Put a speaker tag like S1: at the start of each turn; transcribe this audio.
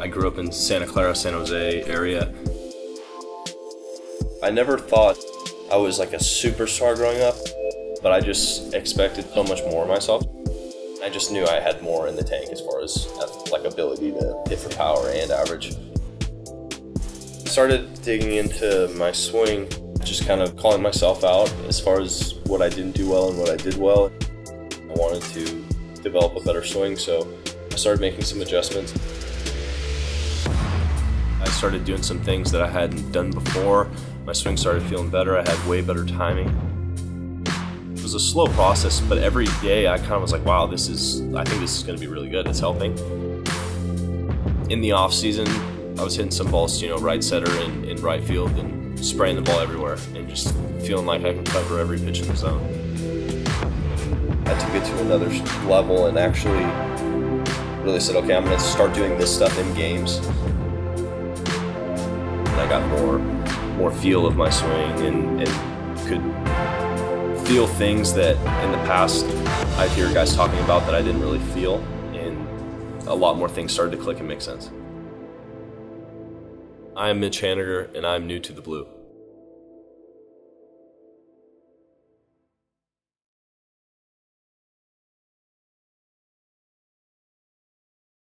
S1: I grew up in Santa Clara, San Jose area.
S2: I never thought I was like a superstar growing up, but I just expected so much more of myself. I just knew I had more in the tank as far as uh, like ability to hit for power and average. Started digging into my swing, just kind of calling myself out as far as what I didn't do well and what I did well. I wanted to develop a better swing, so I started making some adjustments.
S1: I started doing some things that I hadn't done before. My swing started feeling better. I had way better timing. It was a slow process, but every day I kind of was like, wow, this is, I think this is going to be really good. It's helping. In the off season, I was hitting some balls, you know, right center and in right field and spraying the ball everywhere and just feeling like I can cover every pitch in the zone.
S2: I took it to another level and actually really said, okay, I'm going to start doing this stuff in games. And I got more more feel of my swing and, and could feel things that in the past I'd hear guys talking about that I didn't really feel, and a lot more things started to click and make sense. I am Mitch Haniger, and I'm new to the blue.